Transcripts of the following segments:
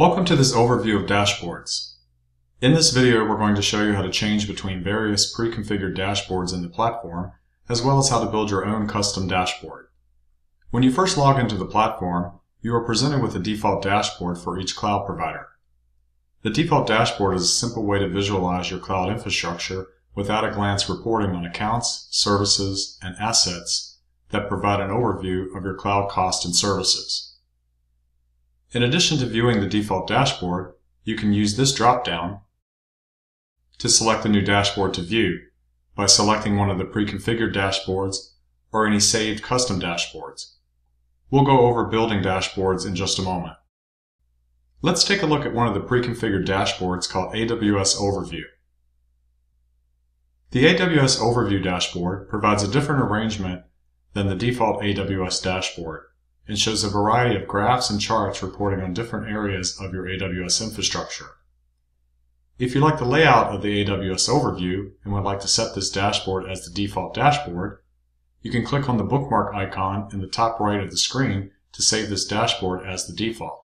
Welcome to this overview of dashboards. In this video, we're going to show you how to change between various pre-configured dashboards in the platform, as well as how to build your own custom dashboard. When you first log into the platform, you are presented with a default dashboard for each cloud provider. The default dashboard is a simple way to visualize your cloud infrastructure without a glance reporting on accounts, services, and assets that provide an overview of your cloud cost and services. In addition to viewing the default dashboard, you can use this drop-down to select a new dashboard to view by selecting one of the pre-configured dashboards or any saved custom dashboards. We'll go over building dashboards in just a moment. Let's take a look at one of the pre-configured dashboards called AWS Overview. The AWS Overview dashboard provides a different arrangement than the default AWS dashboard and shows a variety of graphs and charts reporting on different areas of your AWS infrastructure. If you like the layout of the AWS overview and would like to set this dashboard as the default dashboard, you can click on the bookmark icon in the top right of the screen to save this dashboard as the default.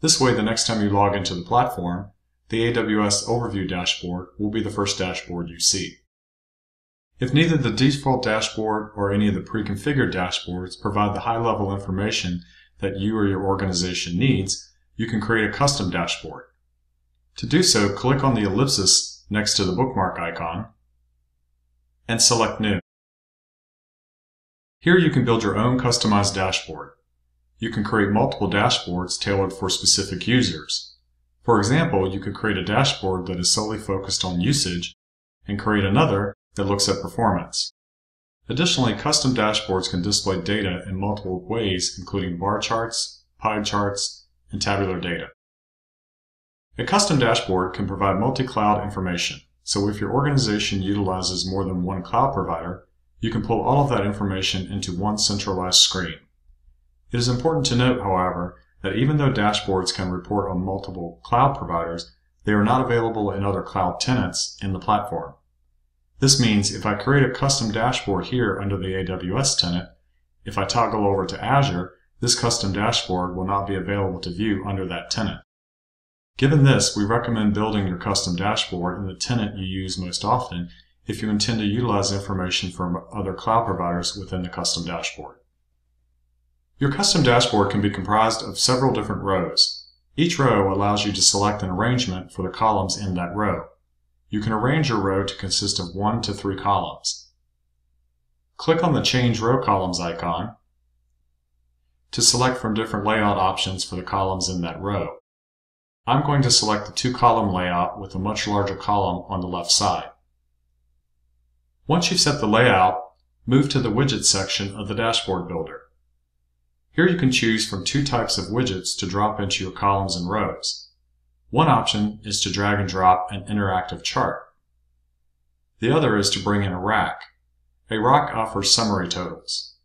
This way, the next time you log into the platform, the AWS Overview dashboard will be the first dashboard you see. If neither the default dashboard or any of the pre-configured dashboards provide the high-level information that you or your organization needs, you can create a custom dashboard. To do so, click on the ellipsis next to the bookmark icon and select New. Here you can build your own customized dashboard. You can create multiple dashboards tailored for specific users. For example, you could create a dashboard that is solely focused on usage and create another that looks at performance. Additionally, custom dashboards can display data in multiple ways, including bar charts, pie charts, and tabular data. A custom dashboard can provide multi-cloud information, so if your organization utilizes more than one cloud provider, you can pull all of that information into one centralized screen. It is important to note, however, that even though dashboards can report on multiple cloud providers, they are not available in other cloud tenants in the platform. This means if I create a custom dashboard here under the AWS tenant, if I toggle over to Azure, this custom dashboard will not be available to view under that tenant. Given this, we recommend building your custom dashboard in the tenant you use most often if you intend to utilize information from other cloud providers within the custom dashboard. Your custom dashboard can be comprised of several different rows. Each row allows you to select an arrangement for the columns in that row. You can arrange your row to consist of one to three columns. Click on the Change Row Columns icon to select from different layout options for the columns in that row. I'm going to select the two-column layout with a much larger column on the left side. Once you've set the layout, move to the Widgets section of the Dashboard Builder. Here you can choose from two types of widgets to drop into your columns and rows. One option is to drag and drop an interactive chart. The other is to bring in a rack. A rack offers summary totals.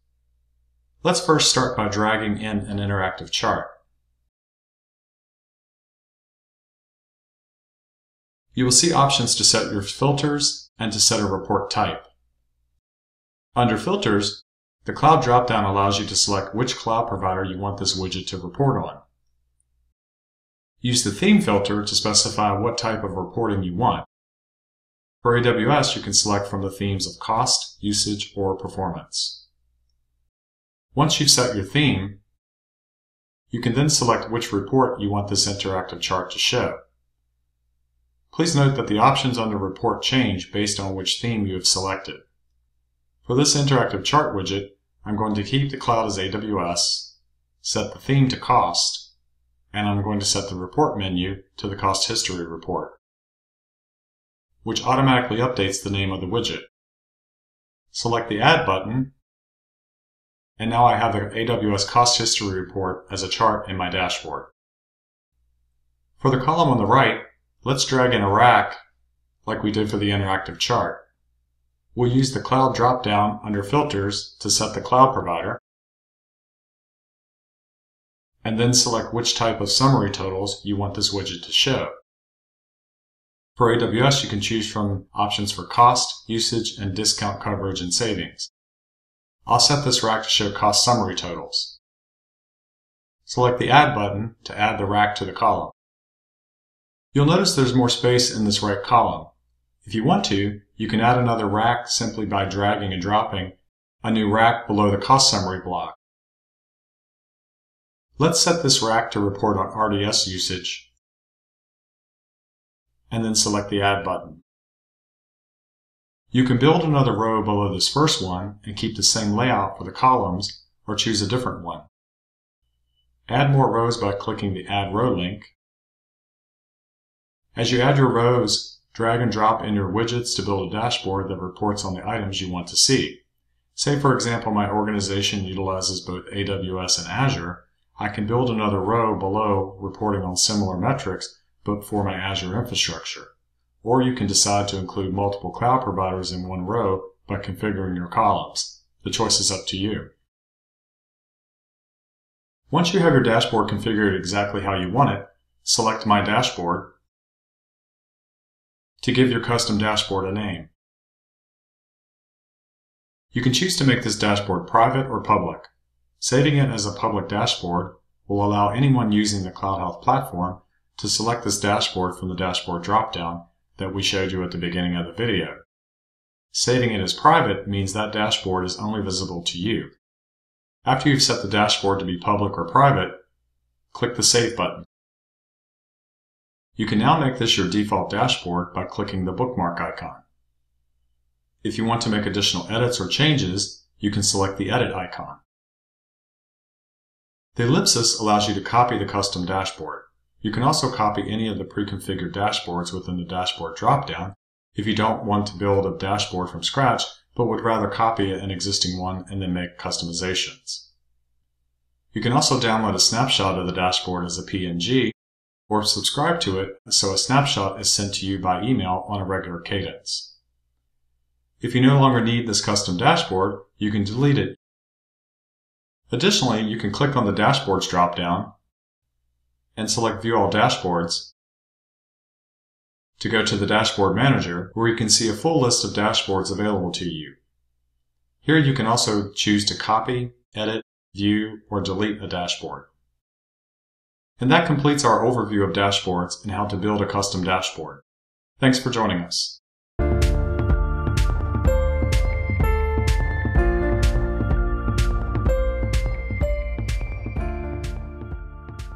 Let's first start by dragging in an interactive chart. You will see options to set your filters and to set a report type. Under Filters, the Cloud dropdown allows you to select which cloud provider you want this widget to report on. Use the theme filter to specify what type of reporting you want. For AWS, you can select from the themes of cost, usage, or performance. Once you've set your theme, you can then select which report you want this interactive chart to show. Please note that the options under Report change based on which theme you have selected. For this interactive chart widget, I'm going to keep the cloud as AWS, set the theme to cost, and I'm going to set the report menu to the cost history report, which automatically updates the name of the widget. Select the Add button, and now I have the AWS cost history report as a chart in my dashboard. For the column on the right, let's drag in a rack like we did for the interactive chart. We'll use the Cloud dropdown under Filters to set the cloud provider, and then select which type of summary totals you want this widget to show. For AWS, you can choose from options for cost, usage, and discount coverage and savings. I'll set this rack to show cost summary totals. Select the Add button to add the rack to the column. You'll notice there's more space in this right column. If you want to, you can add another rack simply by dragging and dropping a new rack below the cost summary block. Let's set this rack to report on RDS usage and then select the Add button. You can build another row below this first one and keep the same layout for the columns or choose a different one. Add more rows by clicking the Add Row link as you add your rows, drag and drop in your widgets to build a dashboard that reports on the items you want to see. Say for example my organization utilizes both AWS and Azure, I can build another row below reporting on similar metrics but for my Azure infrastructure. Or you can decide to include multiple cloud providers in one row by configuring your columns. The choice is up to you. Once you have your dashboard configured exactly how you want it, select My Dashboard to give your custom dashboard a name. You can choose to make this dashboard private or public. Saving it as a public dashboard will allow anyone using the CloudHealth platform to select this dashboard from the dashboard dropdown that we showed you at the beginning of the video. Saving it as private means that dashboard is only visible to you. After you've set the dashboard to be public or private, click the Save button. You can now make this your default dashboard by clicking the bookmark icon. If you want to make additional edits or changes, you can select the Edit icon. The ellipsis allows you to copy the custom dashboard. You can also copy any of the pre-configured dashboards within the dashboard dropdown if you don't want to build a dashboard from scratch, but would rather copy an existing one and then make customizations. You can also download a snapshot of the dashboard as a PNG or subscribe to it so a snapshot is sent to you by email on a regular cadence. If you no longer need this custom dashboard, you can delete it. Additionally, you can click on the Dashboards dropdown and select View All Dashboards to go to the Dashboard Manager where you can see a full list of dashboards available to you. Here you can also choose to copy, edit, view, or delete a dashboard. And that completes our overview of dashboards and how to build a custom dashboard. Thanks for joining us.